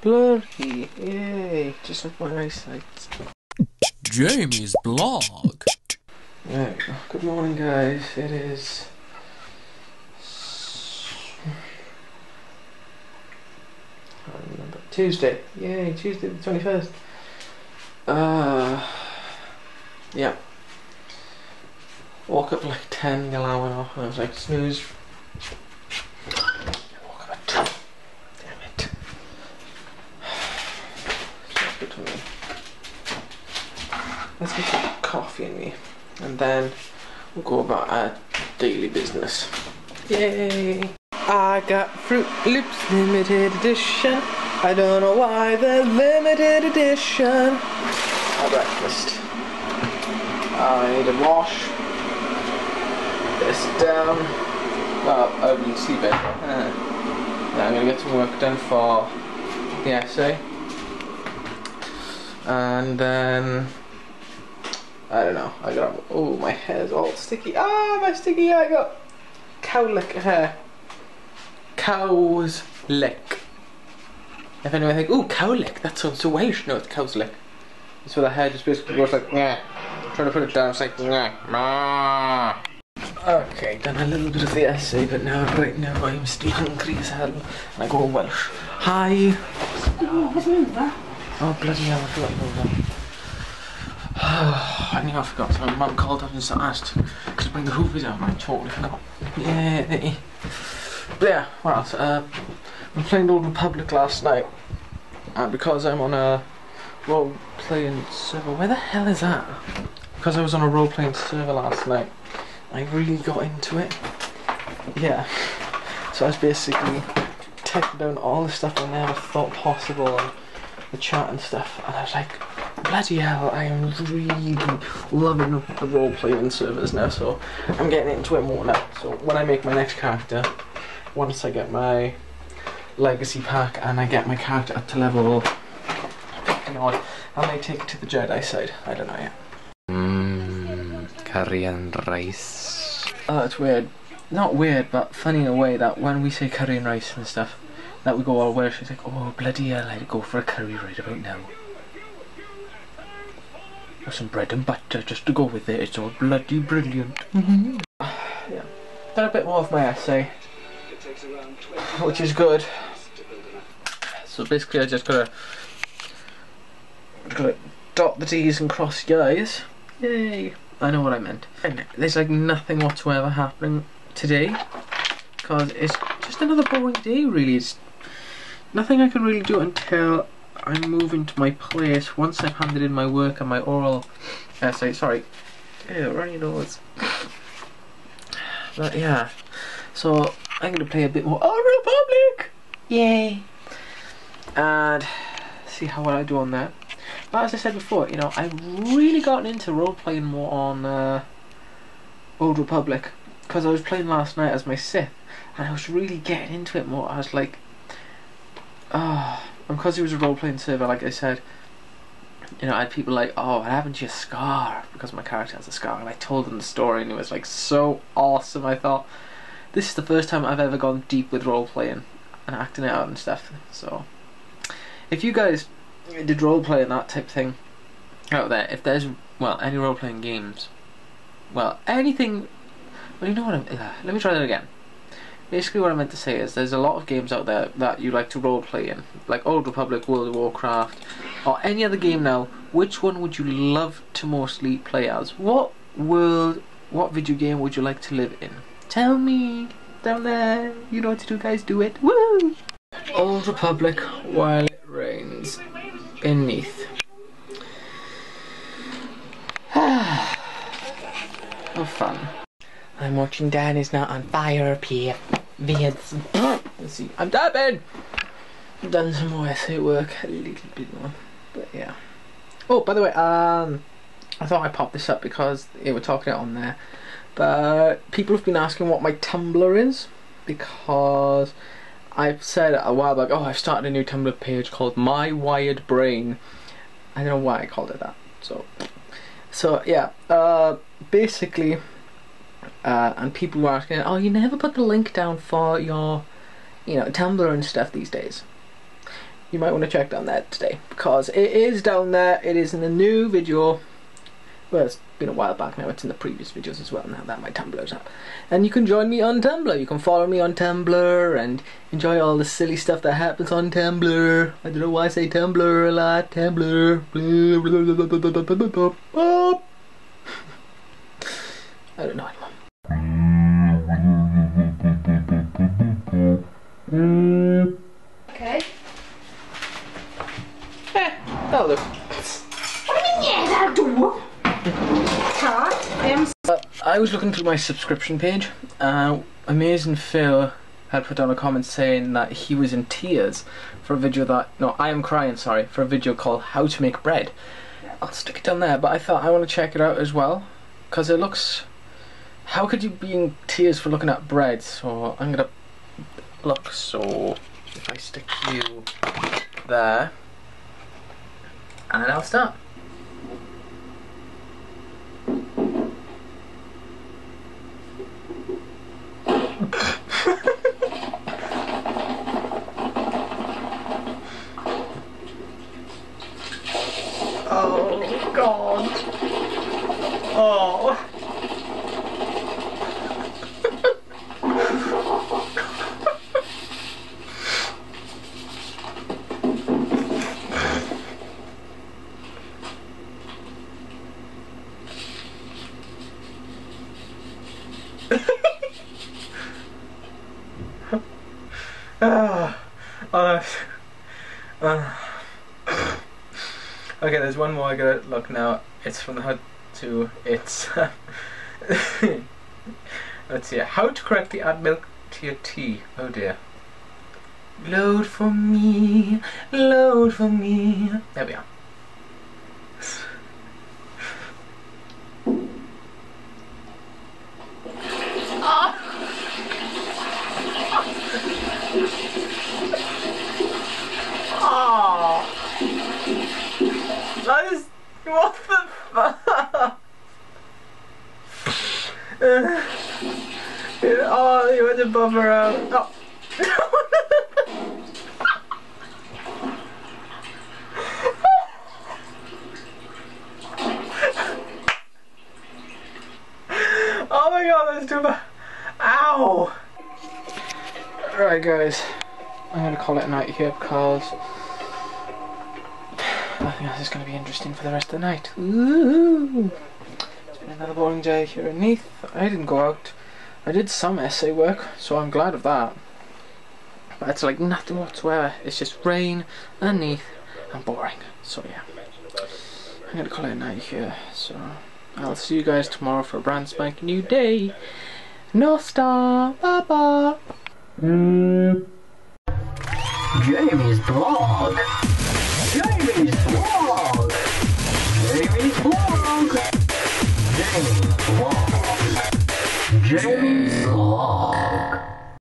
Blurry. Yay. Just like my eyesight. Jamie's Vlog. We. Good morning, guys. It is. I don't remember. Tuesday. Yay, Tuesday the 21st. Uh. Yeah. Woke up like 10, the alarm went off, and I was like, snooze. Woke up at 2. Damn it. Sounds good to me. Let's get some coffee in me, and then we'll go about our daily business. Yay! I got Froot Loops limited edition. I don't know why they're limited edition. Our breakfast. I need a wash. This down. Well, I've been sleeping. Uh, now I'm gonna get some work done for the essay. And then I don't know. I got oh my hair's all sticky. Ah, my sticky hair. I got cowlick hair. Cow's lick. If anyone think, oh, cowlick, that sounds so Welsh. No, it's cow's lick. It's where the hair just basically goes like, yeah. Trying to put it down, it's like, yeah. Okay, done a little bit of the essay, but now, right now, I'm Stephen Creasel, and I go Welsh. Hi. Oh, bloody hell, I forgot that. I knew I forgot. So my mum called up and asked, you bring the hoovers down? I totally forgot. Yeah. But yeah, what else? Uh, I played Old Republic last night. And because I'm on a role playing server. Where the hell is that? Because I was on a role playing server last night, I really got into it. Yeah. So I was basically taking down all the stuff I never thought possible and the chat and stuff. And I was like, bloody hell, I am really loving the role playing servers now, so I'm getting into it more now. So when I make my next character, once I get my legacy pack and I get my character up to level 50 odd, I may take it to the Jedi side. I don't know yet. Mmm, curry and rice. Oh, it's weird. Not weird, but funny in a way that when we say curry and rice and stuff, that we go all Welsh, it's like, oh bloody hell, I'd go for a curry right about now. Or some bread and butter just to go with it. It's all bloody brilliant. yeah. Done a bit more of my essay, which is good. So basically, I just gotta, gotta dot the T's and cross the I's. Yay! I know what I meant. And there's like nothing whatsoever happening today because it's just another boring day. Really, it's nothing I can really do until I move into my place once I've handed in my work and my oral essay. Sorry, yeah, runny nose. But yeah, so I'm gonna play a bit more Old Republic. Yay! And see how well I do on that. But as I said before, you know, I've really gotten into role playing more on uh, Old Republic because I was playing last night as my Sith, and I was really getting into it more. I was like, oh, because it was a role playing server, like I said, you know, I had people like, oh, what happened to your scar? Because my character has a scar, and I told them the story, and it was like so awesome. I thought, this is the first time I've ever gone deep with role playing and acting it out and stuff. So, if you guys did role play and that type of thing out there, if there's well any role playing games, well anything, well you know what I'm. Uh, let me try that again. Basically, what I meant to say is there's a lot of games out there that you like to role play in, like Old Republic, World of Warcraft, or any other game now. Which one would you love to mostly play as? What world, what video game would you like to live in? Tell me down there. You know what to do, guys. Do it. Woo! Old Republic while it rains beneath. How oh, fun. I'm watching Dan is not on fire, P. Vids. Let's see. I'm dabbing! I've done some more essay work, a little bit more. But yeah. Oh, by the way, um, I thought I'd pop this up because yeah, we're talking it on there. But people have been asking what my Tumblr is because I've said a while back, oh, I've started a new Tumblr page called My Wired Brain. I don't know why I called it that. So, so yeah. Uh, basically, uh, and people were asking, "Oh, you never put the link down for your, you know, Tumblr and stuff these days." You might want to check down that today because it is down there. It is in the new video. Well, it's been a while back now. It's in the previous videos as well. Now that my Tumblr's up, and you can join me on Tumblr. You can follow me on Tumblr and enjoy all the silly stuff that happens on Tumblr. I don't know why I say Tumblr a lot. Tumblr. I don't know anymore. Okay. Eh, that'll do. Yeah, that'll do. Can't. Um, Uh, I was looking through my subscription page. Uh, Amazing Phil had put down a comment saying that he was in tears for a video that no, I am crying. Sorry, for a video called "How to Make Bread." I'll stick it down there, but I thought I want to check it out as well because it looks. How could you be in tears for looking at bread? So I'm gonna look. So if I stick you there, and I'll start. Oh God! Oh. Ah, oh, ah. okay, there's one more I gotta look now. It's from the HUD to it's. Let's see. How to correctly add milk to your tea. Oh dear. Load for me, load for me. There we are. Oh. That is what the fuck. Oh, you had to buffer out. Oh. oh my god, that's too bad. Ow! Right, guys. I'm gonna call it a night here because nothing else is gonna be interesting for the rest of the night. Ooh. Another boring day here in Neath. I didn't go out. I did some essay work, so I'm glad of that. But it's like nothing whatsoever. It's just rain and Neath and boring. So yeah. I'm gonna call it a night here. So I'll see you guys tomorrow for a brand spanking new day. North Star. Bye bye. Jamie's Vlog. Jamie.